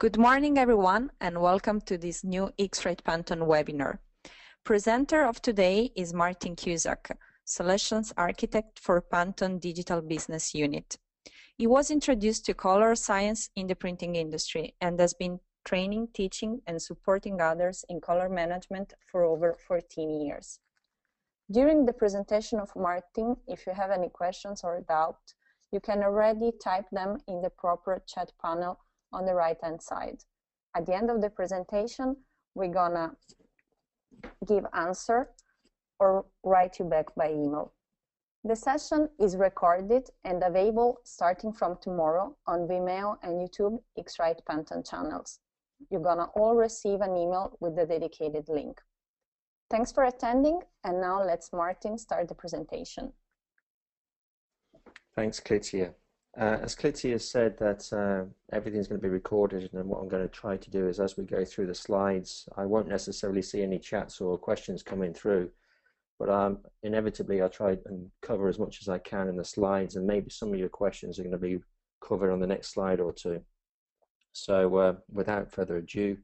Good morning, everyone, and welcome to this new X-Rite Pantone webinar. Presenter of today is Martin Cusack, Solutions Architect for Pantone Digital Business Unit. He was introduced to color science in the printing industry and has been training, teaching, and supporting others in color management for over 14 years. During the presentation of Martin, if you have any questions or doubt, you can already type them in the proper chat panel on the right hand side. At the end of the presentation, we're gonna give answer or write you back by email. The session is recorded and available starting from tomorrow on Vimeo and YouTube X-Rite Pantone channels. You're gonna all receive an email with the dedicated link. Thanks for attending, and now let's Martin start the presentation. Thanks, Clitia. Uh, as Clitia said that uh, everything's going to be recorded and what I'm going to try to do is as we go through the slides, I won't necessarily see any chats or questions coming through, but um, inevitably I'll try and cover as much as I can in the slides and maybe some of your questions are going to be covered on the next slide or two. So uh, without further ado,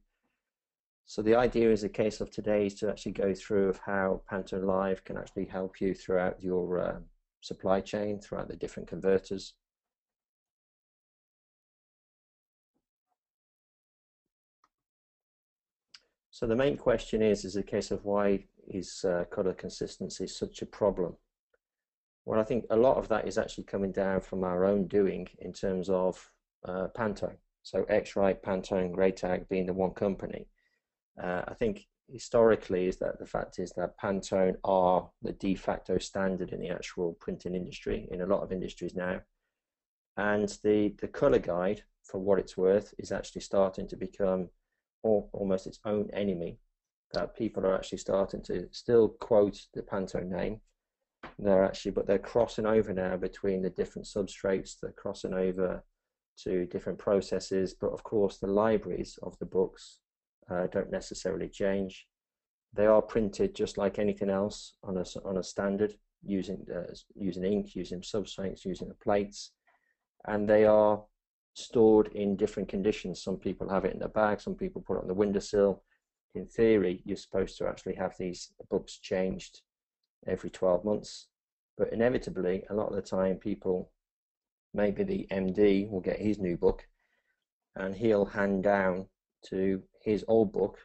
so the idea is a case of today is to actually go through of how Pantone Live can actually help you throughout your uh, supply chain, throughout the different converters. So the main question is, is a case of why is uh, color consistency such a problem? Well, I think a lot of that is actually coming down from our own doing in terms of uh, Pantone. So X-Rite, Pantone, Gretag being the one company. Uh, I think historically is that the fact is that Pantone are the de facto standard in the actual printing industry in a lot of industries now. And the, the color guide, for what it's worth, is actually starting to become all, almost its own enemy. That people are actually starting to still quote the Pantone name. They're actually, but they're crossing over now between the different substrates. They're crossing over to different processes. But of course, the libraries of the books uh, don't necessarily change. They are printed just like anything else on a, on a standard using, uh, using ink, using substrates, using the plates, and they are stored in different conditions. Some people have it in a bag, some people put it on the windowsill. In theory, you're supposed to actually have these books changed every 12 months, but inevitably, a lot of the time, people, maybe the MD will get his new book and he'll hand down to his old book,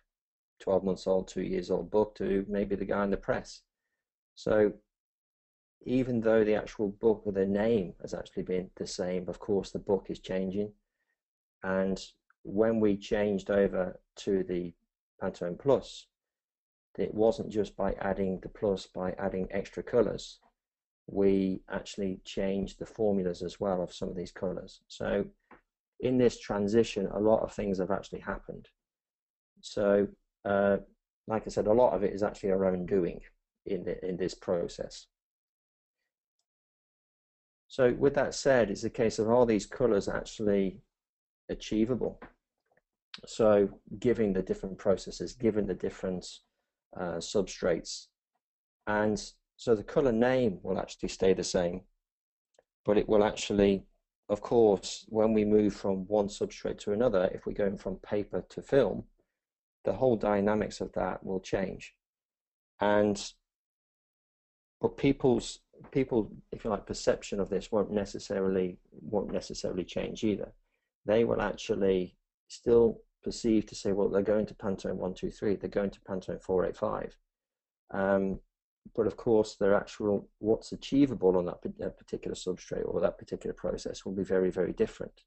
12 months old, two years old book, to maybe the guy in the press. So even though the actual book or the name has actually been the same, of course the book is changing. And when we changed over to the Pantone Plus, it wasn't just by adding the plus by adding extra colors. We actually changed the formulas as well of some of these colors. So in this transition, a lot of things have actually happened. So, uh, like I said, a lot of it is actually our own doing in the, in this process. So, with that said, it's a case of are these colors actually achievable? So, given the different processes, given the different uh, substrates, and so the color name will actually stay the same, but it will actually of course, when we move from one substrate to another, if we're going from paper to film, the whole dynamics of that will change. And but people's people, if you like, perception of this won't necessarily won't necessarily change either. They will actually still perceive to say, well, they're going to Pantone one two three, they're going to Pantone four eight five. Um, but of course their actual what's achievable on that, that particular substrate or that particular process will be very very different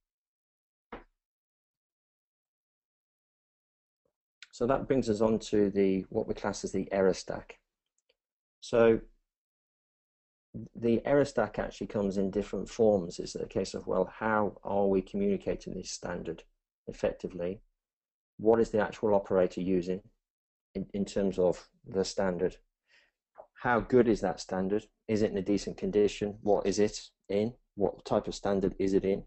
so that brings us on to the what we class as the error stack so the error stack actually comes in different forms it's a case of well how are we communicating this standard effectively what is the actual operator using in, in terms of the standard how good is that standard? Is it in a decent condition? What is it in? What type of standard is it in?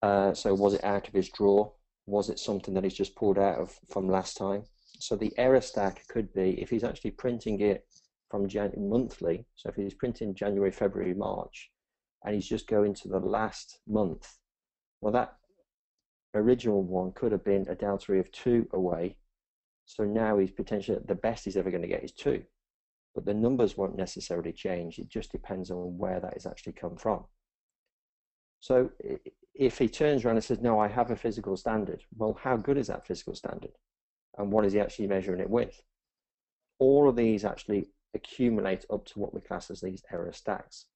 Uh, so was it out of his drawer? Was it something that he's just pulled out of from last time? So the error stack could be if he's actually printing it from Jan monthly. So if he's printing January, February, March, and he's just going to the last month, well, that original one could have been a delta of two away. So now he's potentially the best he's ever going to get is two. But the numbers won't necessarily change. It just depends on where that has actually come from. So if he turns around and says, no, I have a physical standard, well, how good is that physical standard? And what is he actually measuring it with? All of these actually accumulate up to what we class as these error stacks.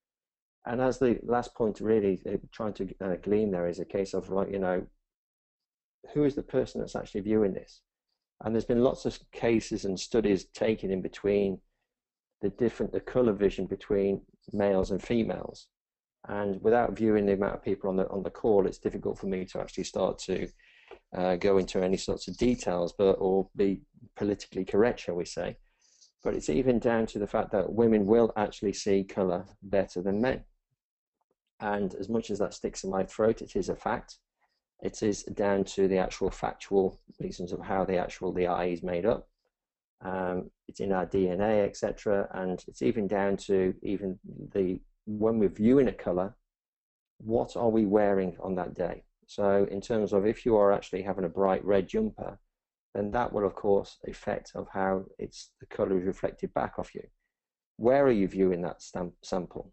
And as the last point really uh, trying to uh, glean there is a case of like, you know, who is the person that's actually viewing this? And there's been lots of cases and studies taken in between the different, the color vision between males and females. And without viewing the amount of people on the on the call, it's difficult for me to actually start to uh, go into any sorts of details, but or be politically correct, shall we say? But it's even down to the fact that women will actually see color better than men. And as much as that sticks in my throat, it is a fact. It is down to the actual factual reasons of how the actual the eye is made up. Um, it's in our DNA, etc. And it's even down to even the when we're viewing a color, what are we wearing on that day? So in terms of if you are actually having a bright red jumper, then that will of course affect of how it's the color is reflected back off you. Where are you viewing that stamp, sample?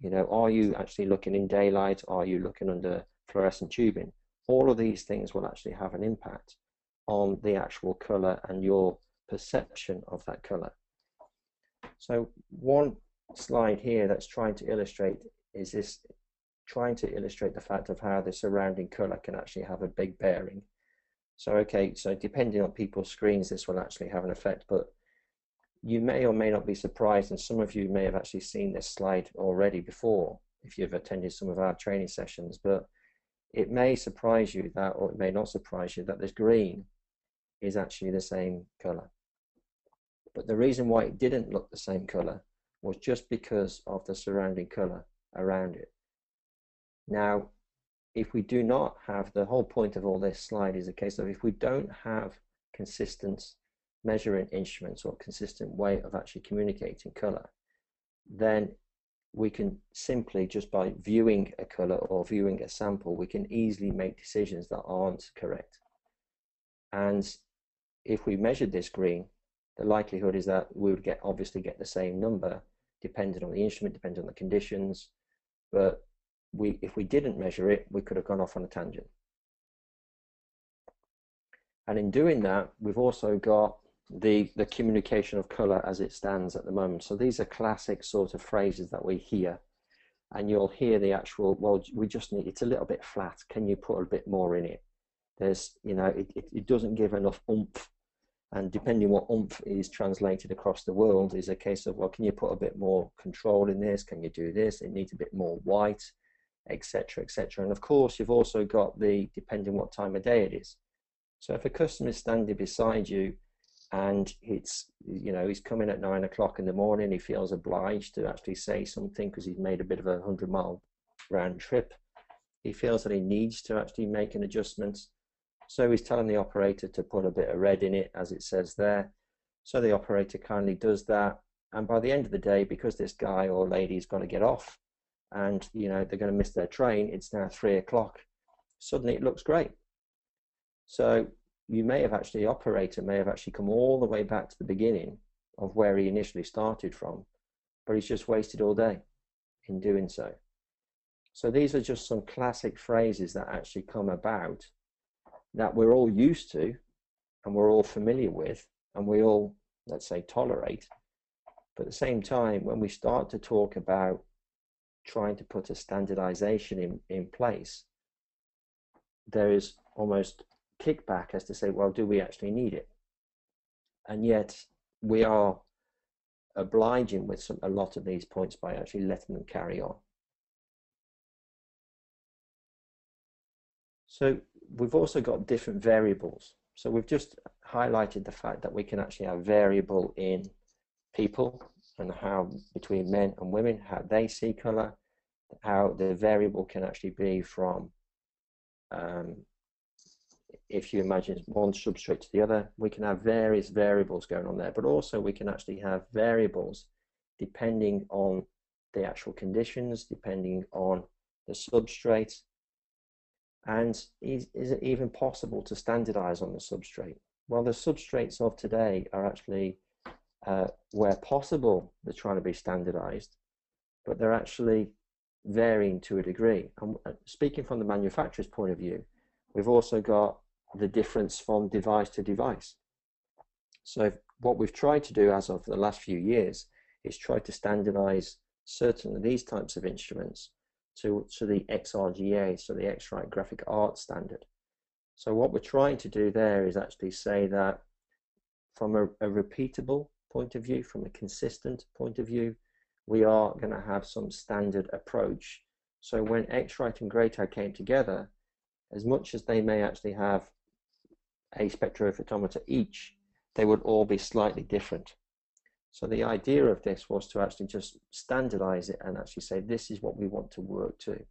You know, are you actually looking in daylight? Are you looking under fluorescent tubing? All of these things will actually have an impact on the actual color and your perception of that color. So one slide here that's trying to illustrate is this trying to illustrate the fact of how the surrounding color can actually have a big bearing. So okay, so depending on people's screens, this will actually have an effect, but you may or may not be surprised, and some of you may have actually seen this slide already before if you've attended some of our training sessions, but it may surprise you that, or it may not surprise you that this green is actually the same color. But the reason why it didn't look the same color was just because of the surrounding color around it. Now, if we do not have, the whole point of all this slide is a case of if we don't have consistent measuring instruments or consistent way of actually communicating color, then we can simply just by viewing a color or viewing a sample, we can easily make decisions that aren't correct. And if we measured this green, the likelihood is that we would get obviously get the same number depending on the instrument, depending on the conditions. But we, if we didn't measure it, we could have gone off on a tangent. And in doing that, we've also got the, the communication of color as it stands at the moment. So these are classic sort of phrases that we hear. And you'll hear the actual, well, we just need, it's a little bit flat. Can you put a bit more in it? There's, you know, it, it, it doesn't give enough oomph and depending what oomph is translated across the world is a case of well can you put a bit more control in this can you do this it needs a bit more white etc etc and of course you've also got the depending what time of day it is so if a customer is standing beside you and it's you know he's coming at nine o'clock in the morning he feels obliged to actually say something because he's made a bit of a hundred mile round trip he feels that he needs to actually make an adjustment so he's telling the operator to put a bit of red in it, as it says there. So the operator kindly does that. And by the end of the day, because this guy or lady's got to get off and you know they're going to miss their train, it's now three o'clock. Suddenly it looks great. So you may have actually, operator may have actually come all the way back to the beginning of where he initially started from, but he's just wasted all day in doing so. So these are just some classic phrases that actually come about that we're all used to and we're all familiar with and we all, let's say, tolerate. But at the same time, when we start to talk about trying to put a standardization in, in place, there is almost kickback as to say, well, do we actually need it? And yet we are obliging with some, a lot of these points by actually letting them carry on. So we've also got different variables. So we've just highlighted the fact that we can actually have variable in people and how between men and women, how they see color, how the variable can actually be from, um, if you imagine one substrate to the other, we can have various variables going on there, but also we can actually have variables depending on the actual conditions, depending on the substrate, And is, is it even possible to standardize on the substrate? Well, the substrates of today are actually, uh, where possible, they're trying to be standardized, but they're actually varying to a degree. And uh, speaking from the manufacturer's point of view, we've also got the difference from device to device. So what we've tried to do as of the last few years is try to standardize certain of these types of instruments to, to the XRGA, so the X-Rite Graphic Art Standard. So what we're trying to do there is actually say that from a, a repeatable point of view, from a consistent point of view, we are going to have some standard approach. So when X-Rite and Gretag came together, as much as they may actually have a spectrophotometer each, they would all be slightly different. So the idea of this was to actually just standardize it and actually say this is what we want to work to.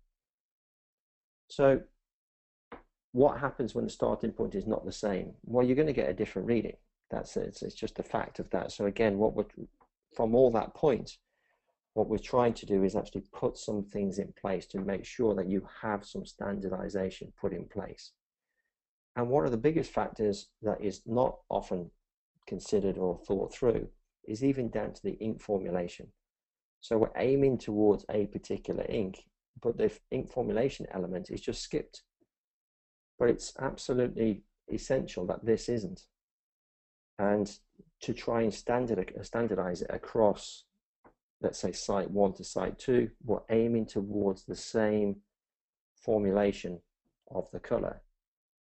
So what happens when the starting point is not the same? Well, you're going to get a different reading. That's it. It's just a fact of that. So again, what would from all that point, what we're trying to do is actually put some things in place to make sure that you have some standardization put in place. And one of the biggest factors that is not often considered or thought through is even down to the ink formulation. So we're aiming towards a particular ink, but the ink formulation element is just skipped. But it's absolutely essential that this isn't. And to try and standard, standardize it across, let's say, site one to site two, we're aiming towards the same formulation of the color.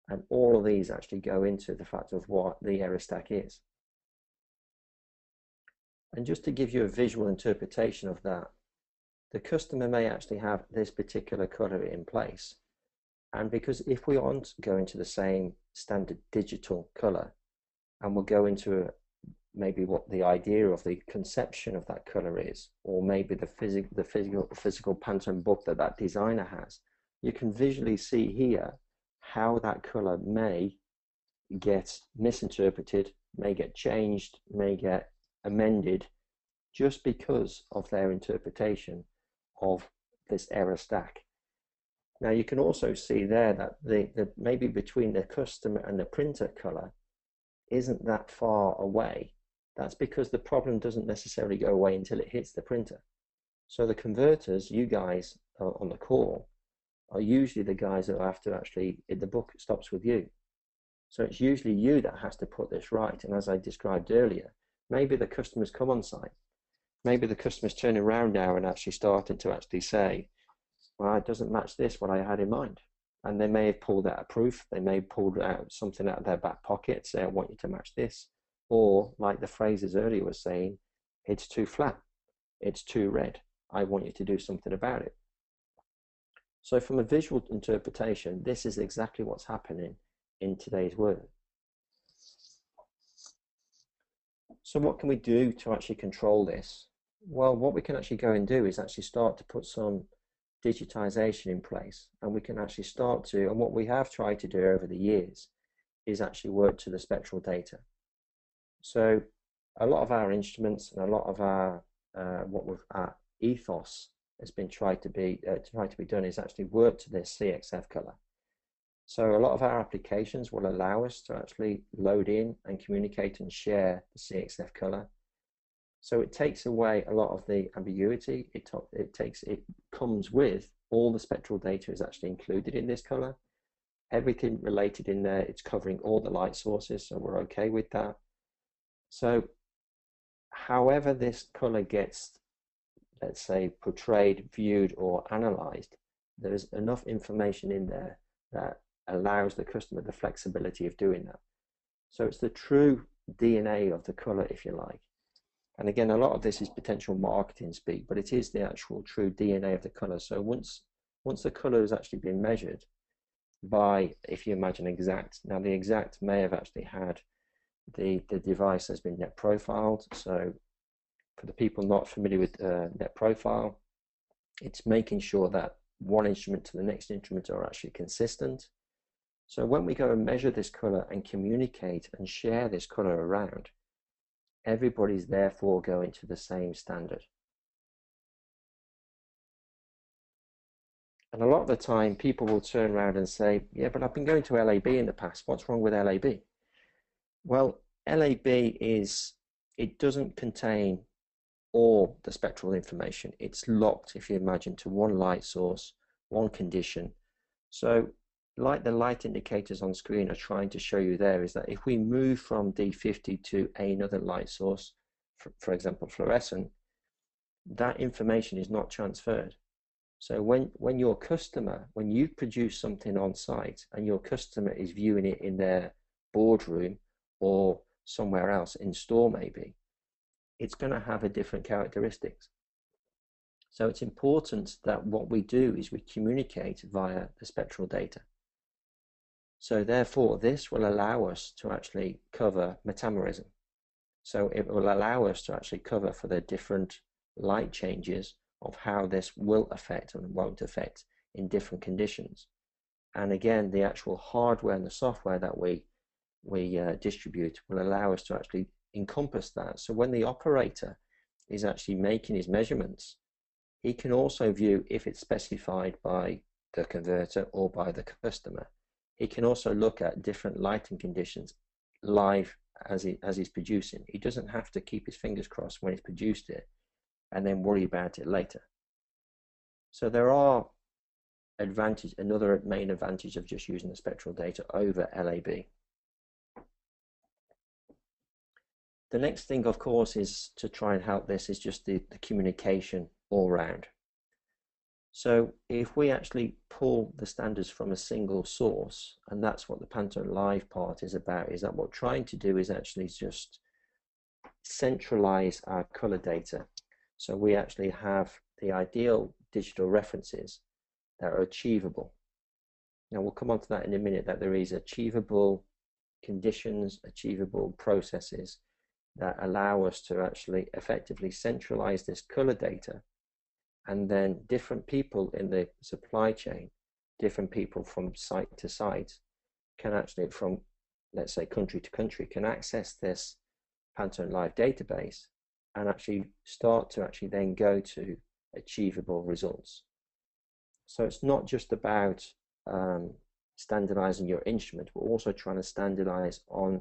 And all of these actually go into the fact of what the error stack is. And just to give you a visual interpretation of that, the customer may actually have this particular color in place. And because if we aren't going to the same standard digital color, and we'll go into maybe what the idea of the conception of that color is, or maybe the, physical the physical, physical Pantone book that that designer has, you can visually see here how that color may get misinterpreted, may get changed, may get amended just because of their interpretation of this error stack. Now you can also see there that the, the maybe between the customer and the printer color isn't that far away. That's because the problem doesn't necessarily go away until it hits the printer. So the converters, you guys uh, on the call, are usually the guys that have to actually, the book stops with you. So it's usually you that has to put this right. And as I described earlier, maybe the customers come on site. Maybe the customer's turning around now and actually starting to actually say, well, it doesn't match this, what I had in mind. And they may have pulled out a proof. They may have pulled out something out of their back pocket, say, I want you to match this. Or, like the phrases earlier was saying, it's too flat. It's too red. I want you to do something about it. So from a visual interpretation, this is exactly what's happening in today's world. So what can we do to actually control this? Well, what we can actually go and do is actually start to put some digitization in place and we can actually start to, and what we have tried to do over the years is actually work to the spectral data. So a lot of our instruments and a lot of our, uh, what we've, our ethos has been tried to be, uh, tried to be done is actually work to this CXF color. So a lot of our applications will allow us to actually load in and communicate and share the CXF color. So it takes away a lot of the ambiguity. It, it takes it comes with all the spectral data is actually included in this color. Everything related in there, it's covering all the light sources, so we're okay with that. So however this color gets, let's say, portrayed, viewed, or analyzed, there's enough information in there that allows the customer the flexibility of doing that. So it's the true DNA of the color, if you like. And again, a lot of this is potential marketing speak, but it is the actual true DNA of the color. So once once the color has actually been measured by, if you imagine exact, now the exact may have actually had the the device has been net profiled. So for the people not familiar with uh, net profile, it's making sure that one instrument to the next instrument are actually consistent. So when we go and measure this color and communicate and share this color around, everybody's therefore going to the same standard. And a lot of the time, people will turn around and say, Yeah, but I've been going to LAB in the past. What's wrong with LAB? Well, LAB is, it doesn't contain all the spectral information. It's locked, if you imagine, to one light source, one condition. So like the light indicators on screen are trying to show you there is that if we move from D50 to another light source, for, for example, fluorescent, that information is not transferred. So when, when your customer, when you produce something on site and your customer is viewing it in their boardroom or somewhere else in store maybe, it's going to have a different characteristics. So it's important that what we do is we communicate via the spectral data. So therefore, this will allow us to actually cover metamerism. So it will allow us to actually cover for the different light changes of how this will affect and won't affect in different conditions. And again, the actual hardware and the software that we we uh, distribute will allow us to actually encompass that. So when the operator is actually making his measurements, he can also view if it's specified by the converter or by the customer he can also look at different lighting conditions live as he as he's producing. He doesn't have to keep his fingers crossed when he's produced it and then worry about it later. So there are advantage another main advantage of just using the spectral data over LAB. The next thing of course is to try and help this is just the, the communication all round. So if we actually pull the standards from a single source, and that's what the Pantone Live part is about, is that what trying to do is actually just centralize our color data. So we actually have the ideal digital references that are achievable. Now we'll come on to that in a minute, that there is achievable conditions, achievable processes that allow us to actually effectively centralize this color data and then different people in the supply chain, different people from site to site, can actually, from let's say country to country, can access this Pantone Live database and actually start to actually then go to achievable results. So it's not just about um, standardizing your instrument, but also trying to standardize on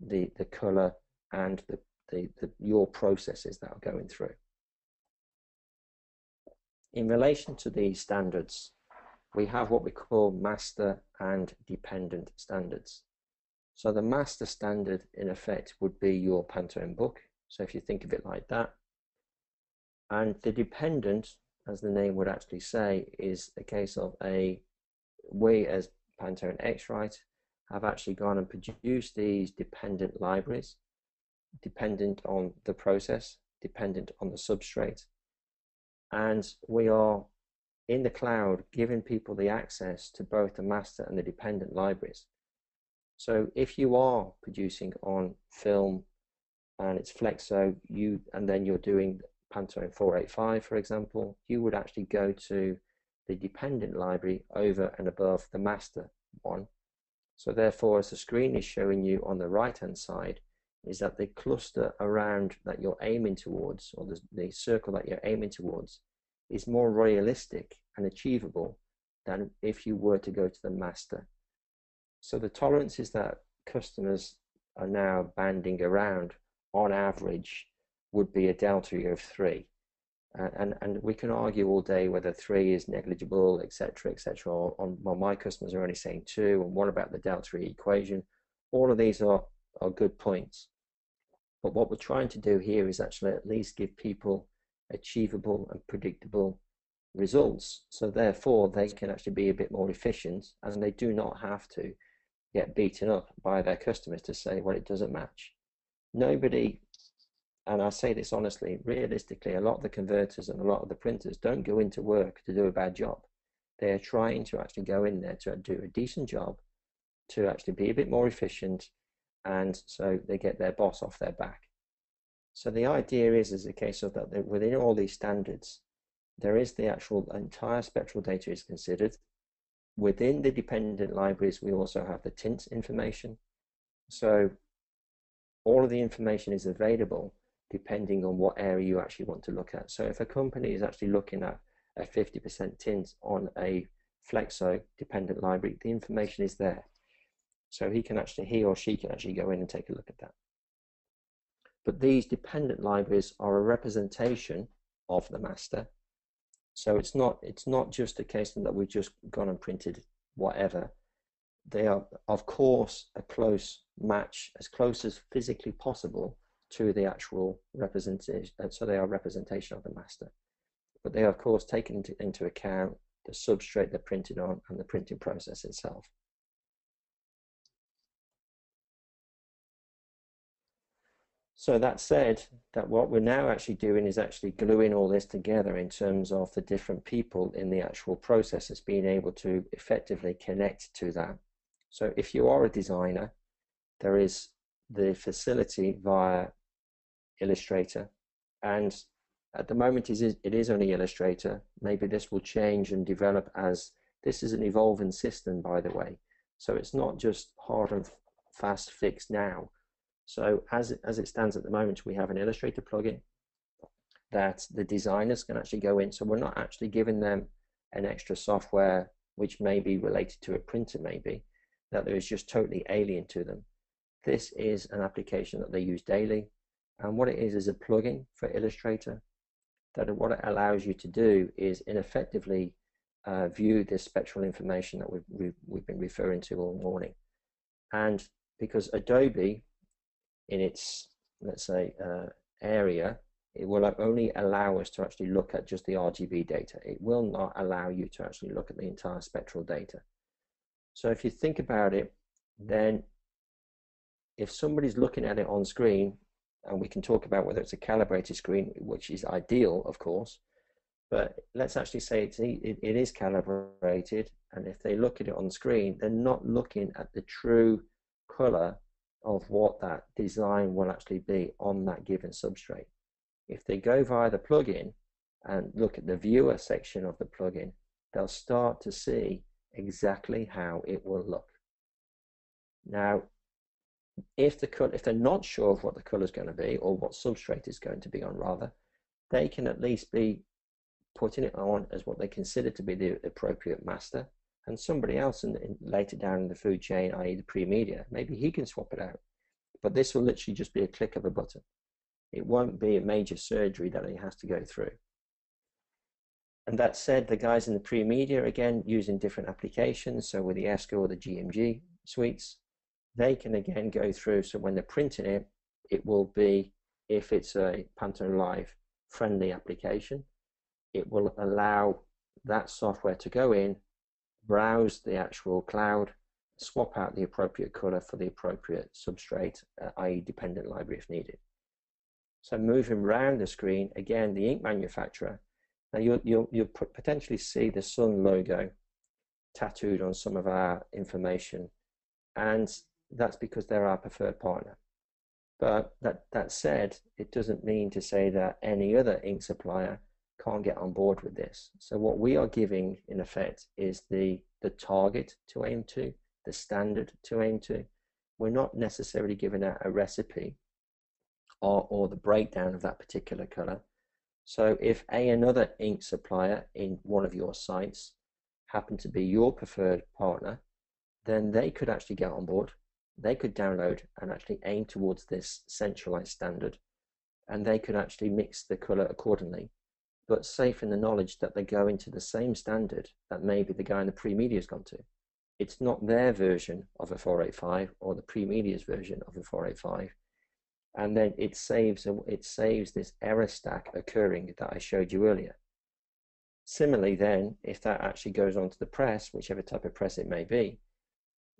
the, the color and the, the, the, your processes that are going through. In relation to these standards, we have what we call master and dependent standards. So the master standard, in effect, would be your Pantone book. So if you think of it like that. And the dependent, as the name would actually say, is a case of a, we as Pantone X-Rite have actually gone and produced these dependent libraries, dependent on the process, dependent on the substrate, and we are in the cloud giving people the access to both the master and the dependent libraries. So if you are producing on film and it's Flexo, you and then you're doing Pantone 485, for example, you would actually go to the dependent library over and above the master one. So therefore, as the screen is showing you on the right-hand side, is that the cluster around that you're aiming towards, or the, the circle that you're aiming towards, is more realistic and achievable than if you were to go to the master. So the tolerances that customers are now banding around on average would be a delta of three. Uh, and, and we can argue all day whether three is negligible, etc., etc. On, well, my customers are only saying two, and what about the delta E equation? All of these are, are good points. But what we're trying to do here is actually at least give people achievable and predictable results. So therefore, they can actually be a bit more efficient and they do not have to get beaten up by their customers to say, well, it doesn't match. Nobody, and I say this honestly, realistically, a lot of the converters and a lot of the printers don't go into work to do a bad job. They are trying to actually go in there to do a decent job, to actually be a bit more efficient, and so they get their boss off their back. So the idea is, is a case of that within all these standards, there is the actual entire spectral data is considered. Within the dependent libraries, we also have the tint information. So all of the information is available depending on what area you actually want to look at. So if a company is actually looking at a 50% tint on a Flexo dependent library, the information is there. So he can actually, he or she can actually go in and take a look at that. But these dependent libraries are a representation of the master. So it's not it's not just a case that we've just gone and printed whatever. They are, of course, a close match, as close as physically possible to the actual representation. Uh, so they are representation of the master. But they are, of course, taken into, into account the substrate they're printed on and the printing process itself. So that said, that what we're now actually doing is actually gluing all this together in terms of the different people in the actual process as being able to effectively connect to that. So if you are a designer, there is the facility via Illustrator. And at the moment it is, it is only Illustrator. Maybe this will change and develop as this is an evolving system, by the way. So it's not just hard and fast fixed now so as it, as it stands at the moment, we have an Illustrator plugin that the designers can actually go in. So we're not actually giving them an extra software which may be related to a printer maybe, that is just totally alien to them. This is an application that they use daily. And what it is is a plugin for Illustrator that what it allows you to do is ineffectively uh, view this spectral information that we've, we've been referring to all morning. And because Adobe in its, let's say, uh, area, it will only allow us to actually look at just the RGB data. It will not allow you to actually look at the entire spectral data. So if you think about it, then if somebody's looking at it on screen, and we can talk about whether it's a calibrated screen, which is ideal, of course, but let's actually say it's, it, it is calibrated, and if they look at it on screen, they're not looking at the true color of what that design will actually be on that given substrate. If they go via the plugin and look at the viewer section of the plugin, they'll start to see exactly how it will look. Now, if the color, if they're not sure of what the color is going to be or what substrate is going to be on rather, they can at least be putting it on as what they consider to be the appropriate master and somebody else in, in, later down in the food chain, i.e. the pre-media, maybe he can swap it out. But this will literally just be a click of a button. It won't be a major surgery that he has to go through. And that said, the guys in the pre-media, again, using different applications, so with the Esko or the GMG suites, they can again go through, so when they're printing it, it will be, if it's a Pantone Live friendly application, it will allow that software to go in browse the actual cloud, swap out the appropriate color for the appropriate substrate, uh, i.e. dependent library if needed. So moving around the screen, again, the ink manufacturer, now you'll, you'll, you'll potentially see the Sun logo tattooed on some of our information, and that's because they're our preferred partner. But that, that said, it doesn't mean to say that any other ink supplier can't get on board with this. So what we are giving in effect is the, the target to aim to, the standard to aim to. We're not necessarily giving out a recipe or, or the breakdown of that particular color. So if a another ink supplier in one of your sites happen to be your preferred partner, then they could actually get on board. They could download and actually aim towards this centralized standard and they could actually mix the color accordingly but safe in the knowledge that they go into the same standard that maybe the guy in the pre-media has gone to. It's not their version of a 485 or the pre-media's version of a 485. And then it saves, it saves this error stack occurring that I showed you earlier. Similarly then, if that actually goes on to the press, whichever type of press it may be,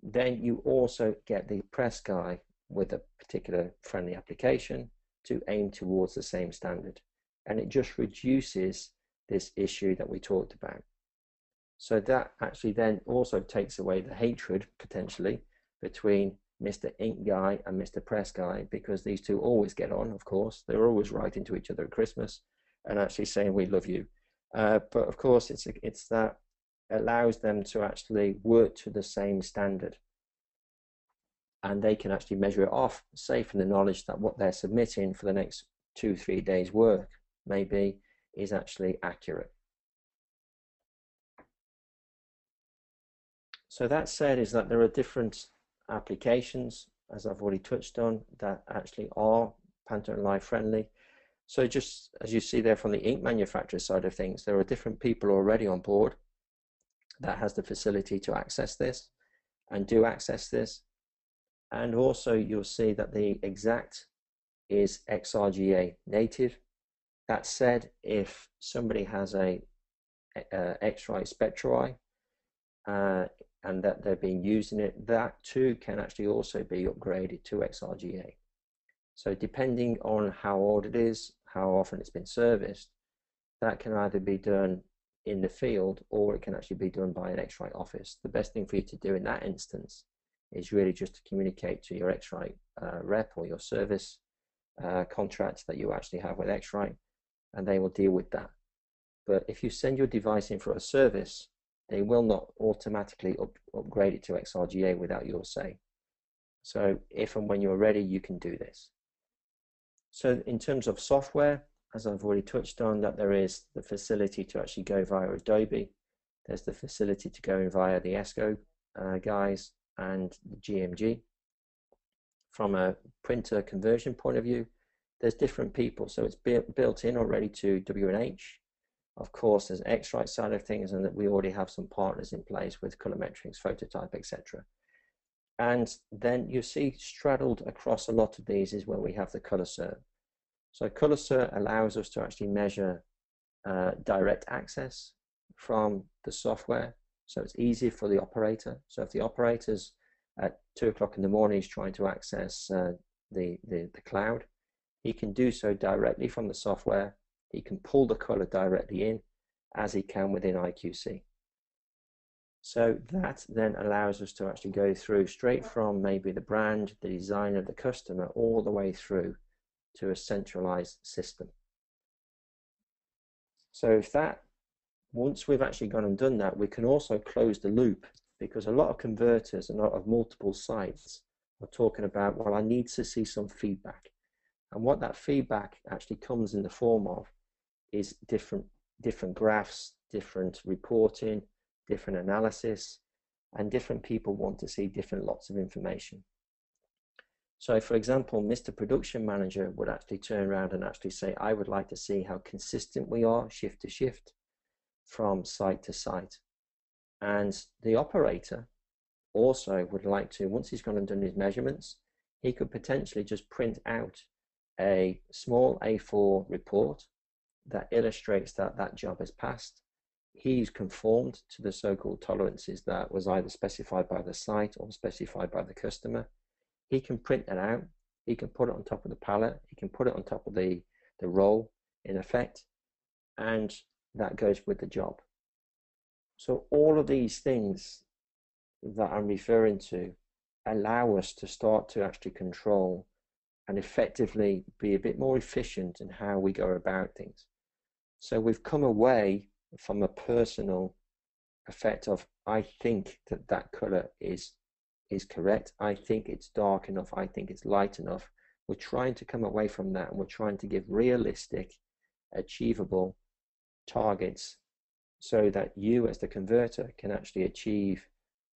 then you also get the press guy with a particular friendly application to aim towards the same standard and it just reduces this issue that we talked about. So that actually then also takes away the hatred potentially between Mr. Ink Guy and Mr. Press Guy because these two always get on, of course. They're always writing to each other at Christmas and actually saying, We love you. Uh, but of course, it's, it's that allows them to actually work to the same standard. And they can actually measure it off, safe in the knowledge that what they're submitting for the next two, three days' work Maybe is actually accurate. So that said is that there are different applications, as I've already touched on, that actually are Pantone Live friendly. So just as you see there from the ink manufacturer side of things, there are different people already on board that has the facility to access this and do access this. And also you'll see that the exact is XRGA native that said, if somebody has a, a X-Rite SpectroEye uh, and that they've been using it, that too can actually also be upgraded to XRGA. So depending on how old it is, how often it's been serviced, that can either be done in the field or it can actually be done by an X-Rite office. The best thing for you to do in that instance is really just to communicate to your X-Rite uh, rep or your service uh, contract that you actually have with X-Rite and they will deal with that. But if you send your device in for a service, they will not automatically up, upgrade it to XRGA without your say. So if and when you're ready, you can do this. So in terms of software, as I've already touched on, that there is the facility to actually go via Adobe. There's the facility to go in via the Esko uh, guys and the GMG. From a printer conversion point of view, there's different people. So it's built in already to W&H. Of course, there's X-Rite side of things, and that we already have some partners in place with Colormetrics, Phototype, etc. And then you see straddled across a lot of these is where we have the ColorCert. So ColorCert allows us to actually measure uh, direct access from the software. So it's easy for the operator. So if the operator's at two o'clock in the morning is trying to access uh, the, the, the cloud, he can do so directly from the software. He can pull the color directly in as he can within IQC. So that then allows us to actually go through straight from maybe the brand, the design of the customer, all the way through to a centralized system. So if that, once we've actually gone and done that, we can also close the loop because a lot of converters and a lot of multiple sites are talking about, well, I need to see some feedback. And what that feedback actually comes in the form of is different, different graphs, different reporting, different analysis, and different people want to see different lots of information. So for example, Mr. Production Manager would actually turn around and actually say, I would like to see how consistent we are shift to shift from site to site. And the operator also would like to, once he's gone and done his measurements, he could potentially just print out a small A4 report that illustrates that that job has passed he's conformed to the so-called tolerances that was either specified by the site or specified by the customer. He can print that out. He can put it on top of the pallet. He can put it on top of the, the roll in effect. And that goes with the job. So all of these things that I'm referring to allow us to start to actually control and effectively be a bit more efficient in how we go about things. So we've come away from a personal effect of I think that that color is is correct. I think it's dark enough. I think it's light enough. We're trying to come away from that and we're trying to give realistic, achievable targets so that you as the converter can actually achieve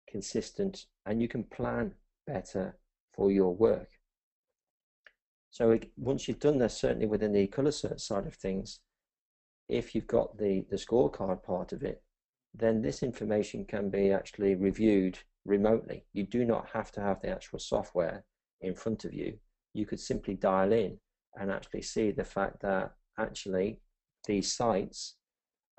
consistent and you can plan better for your work. So it, once you've done this, certainly within the ColorCert side of things, if you've got the, the scorecard part of it, then this information can be actually reviewed remotely. You do not have to have the actual software in front of you. You could simply dial in and actually see the fact that actually these sites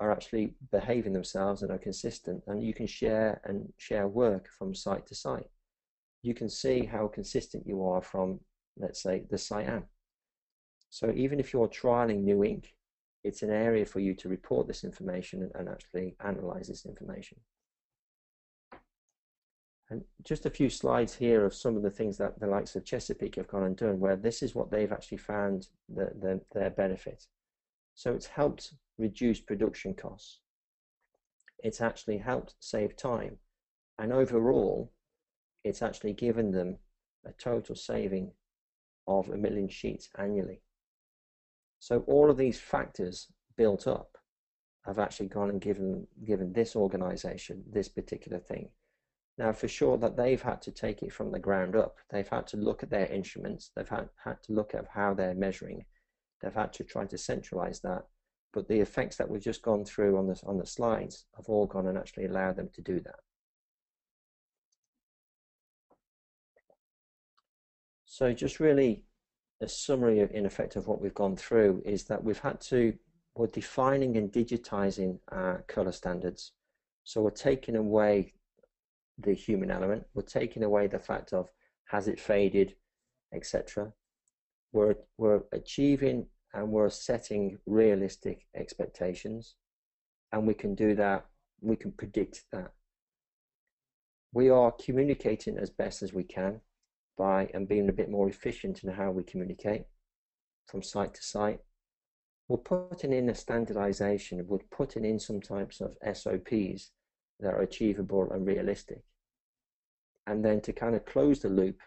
are actually behaving themselves and are consistent and you can share and share work from site to site. You can see how consistent you are from, let's say, the Cyan. So even if you're trialing new ink, it's an area for you to report this information and actually analyze this information. And just a few slides here of some of the things that the likes of Chesapeake have gone and done, where this is what they've actually found the, the, their benefit. So it's helped reduce production costs. It's actually helped save time. And overall, it's actually given them a total saving of a million sheets annually. So all of these factors built up have actually gone and given given this organization this particular thing. Now, for sure that they've had to take it from the ground up. They've had to look at their instruments. They've had, had to look at how they're measuring. They've had to try to centralize that. But the effects that we've just gone through on the, on the slides have all gone and actually allowed them to do that. So just really a summary of, in effect of what we've gone through is that we've had to, we're defining and digitizing our color standards. So we're taking away the human element. We're taking away the fact of has it faded, etc. We're, we're achieving and we're setting realistic expectations. And we can do that, we can predict that. We are communicating as best as we can by and being a bit more efficient in how we communicate from site to site. We're putting in a standardization, we're putting in some types of SOPs that are achievable and realistic. And then to kind of close the loop,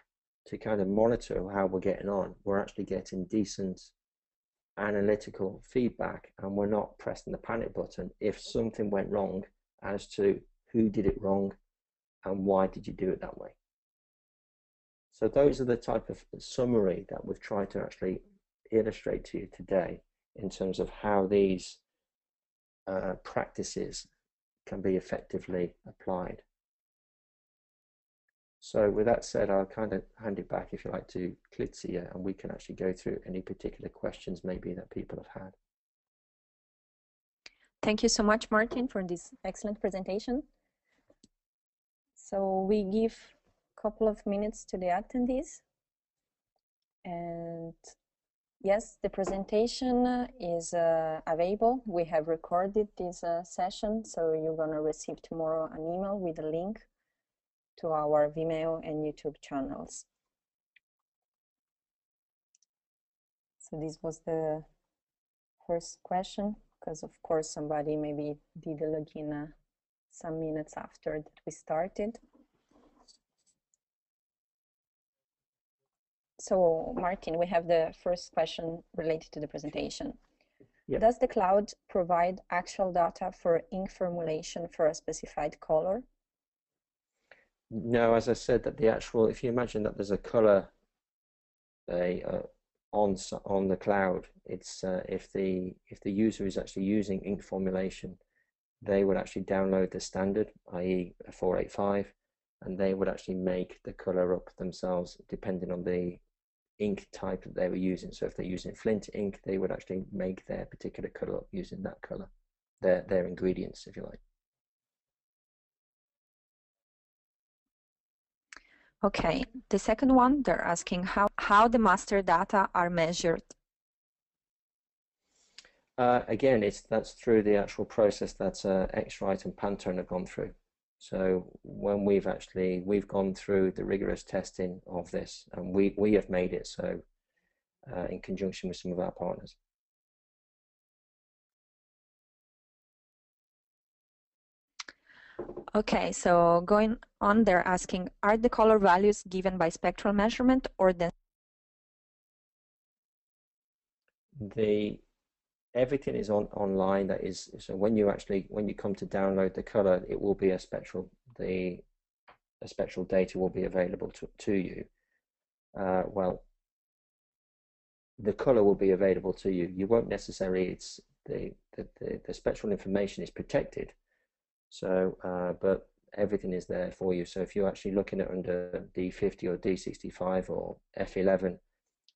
to kind of monitor how we're getting on, we're actually getting decent analytical feedback and we're not pressing the panic button if something went wrong as to who did it wrong and why did you do it that way. So those are the type of summary that we've tried to actually illustrate to you today in terms of how these uh, practices can be effectively applied. So with that said, I'll kind of hand it back, if you like, to Clitzia, and we can actually go through any particular questions maybe that people have had. Thank you so much, Martin, for this excellent presentation. So we give couple of minutes to the attendees. And yes, the presentation is uh, available. We have recorded this uh, session, so you're going to receive tomorrow an email with a link to our Vimeo and YouTube channels. So this was the first question, because of course somebody maybe did a login uh, some minutes after that we started. So Martin, we have the first question related to the presentation. Yep. Does the cloud provide actual data for ink formulation for a specified color? No, as I said, that the actual, if you imagine that there's a color a, uh, on on the cloud, it's uh, if the if the user is actually using ink formulation, they would actually download the standard, i.e. 485, and they would actually make the color up themselves depending on the ink type that they were using. So if they're using flint ink, they would actually make their particular color up using that color, their their ingredients, if you like. Okay, the second one, they're asking how, how the master data are measured. Uh, again, it's that's through the actual process that uh, X-Rite and Pantone have gone through. So when we've actually we've gone through the rigorous testing of this, and we we have made it so uh, in conjunction with some of our partners. Okay, so going on, they're asking, are the color values given by spectral measurement or the the everything is on online that is so when you actually when you come to download the color it will be a spectral the a spectral data will be available to, to you. Uh, well the color will be available to you. You won't necessarily it's the the, the, the spectral information is protected. So, uh, but everything is there for you. So if you're actually looking at under D50 or D65 or F11,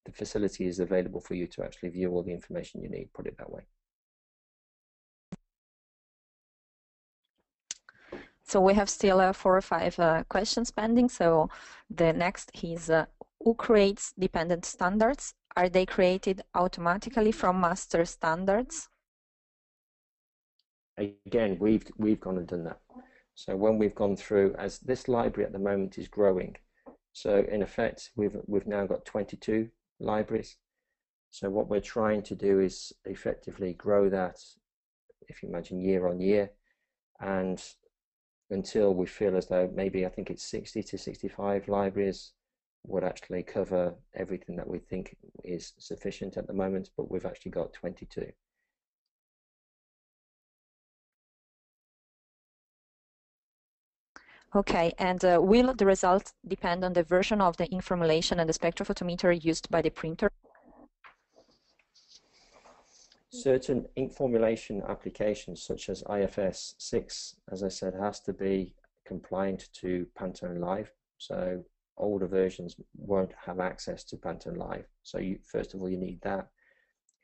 the facility is available for you to actually view all the information you need, put it that way. So we have still uh, four or five uh, questions pending. So the next is uh, who creates dependent standards? Are they created automatically from master standards? again, we've we've gone and done that. So when we've gone through, as this library at the moment is growing, so in effect, we've we've now got 22 libraries. So what we're trying to do is effectively grow that, if you imagine year on year, and until we feel as though maybe I think it's 60 to 65 libraries would actually cover everything that we think is sufficient at the moment, but we've actually got 22. Okay, and uh, will the results depend on the version of the ink formulation and the spectrophotometer used by the printer? Certain ink formulation applications, such as IFS 6, as I said, has to be compliant to Pantone Live. So older versions won't have access to Pantone Live. So you, first of all, you need that.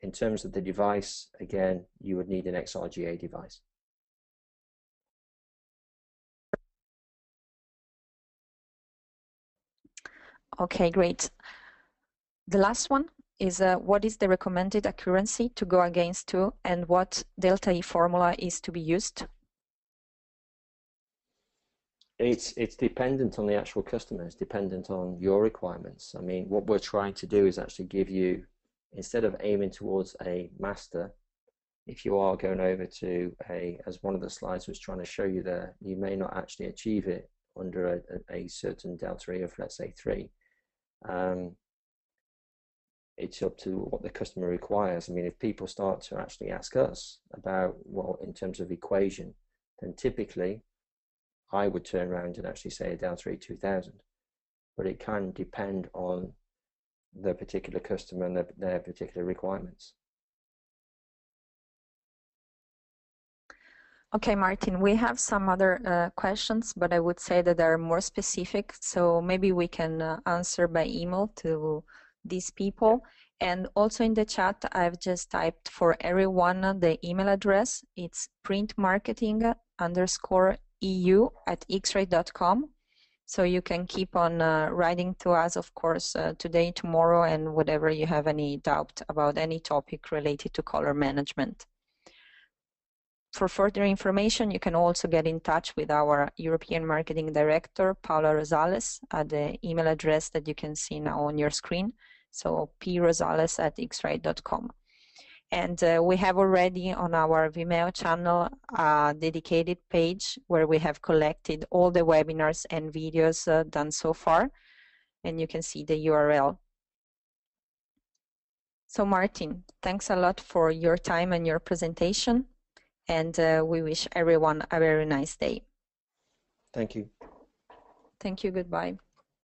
In terms of the device, again, you would need an XRGA device. Okay, great. The last one is uh, what is the recommended accuracy to go against to and what delta E formula is to be used? It's, it's dependent on the actual customer, it's dependent on your requirements. I mean, what we're trying to do is actually give you, instead of aiming towards a master, if you are going over to a, as one of the slides was trying to show you there, you may not actually achieve it under a, a, certain delta E of, let's say, 3 um, it's up to what the customer requires. I mean, if people start to actually ask us about, well, in terms of equation, then typically I would turn around and actually say a Delta E 2000. But it can depend on the particular customer and their, their particular requirements. Okay, Martin, we have some other uh, questions, but I would say that they're more specific. So maybe we can uh, answer by email to these people. And also in the chat, I've just typed for everyone the email address. It's printmarketing underscore eu at xrite.com. So you can keep on uh, writing to us, of course, uh, today, tomorrow, and whatever you have any doubt about any topic related to color management for further information, you can also get in touch with our European Marketing Director, Paula Rosales, at the email address that you can see now on your screen. So prosales at xrite.com. And uh, we have already on our Vimeo channel a dedicated page where we have collected all the webinars and videos uh, done so far. And you can see the URL. So Martin, thanks a lot for your time and your presentation and uh, we wish everyone a very nice day. Thank you. Thank you. Goodbye.